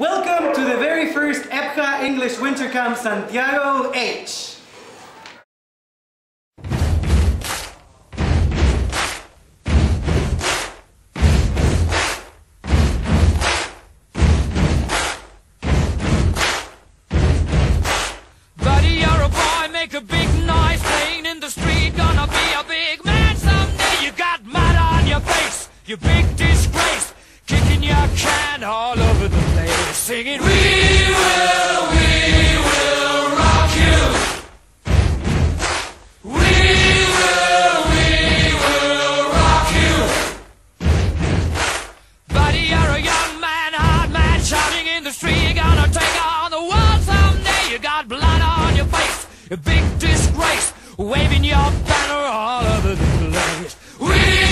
Welcome to the very first EPCA English Winter Camp Santiago H. Buddy, you're a boy, make a big noise playing in the street. Gonna be a big man someday. You got mud on your face, you big disgrace. Kicking your can all over the place, singing, We will, we will rock you. We will, we will rock you. Buddy, you're a young man, hard man, shouting in the street. You're gonna take on the world someday. You got blood on your face, a big disgrace, waving your banner all over the place. We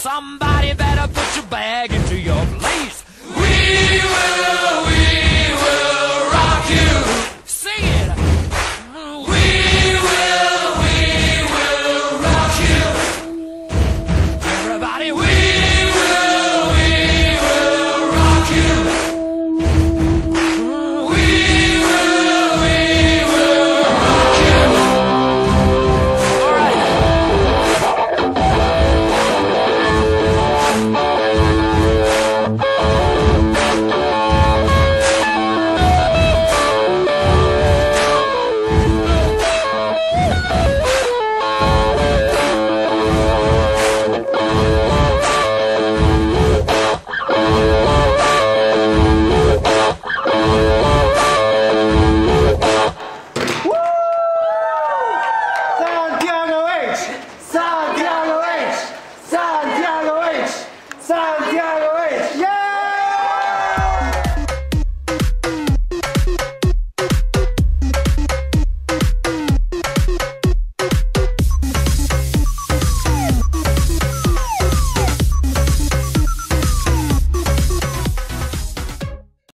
Somebody better put your bag into your place. We will, H! Santiago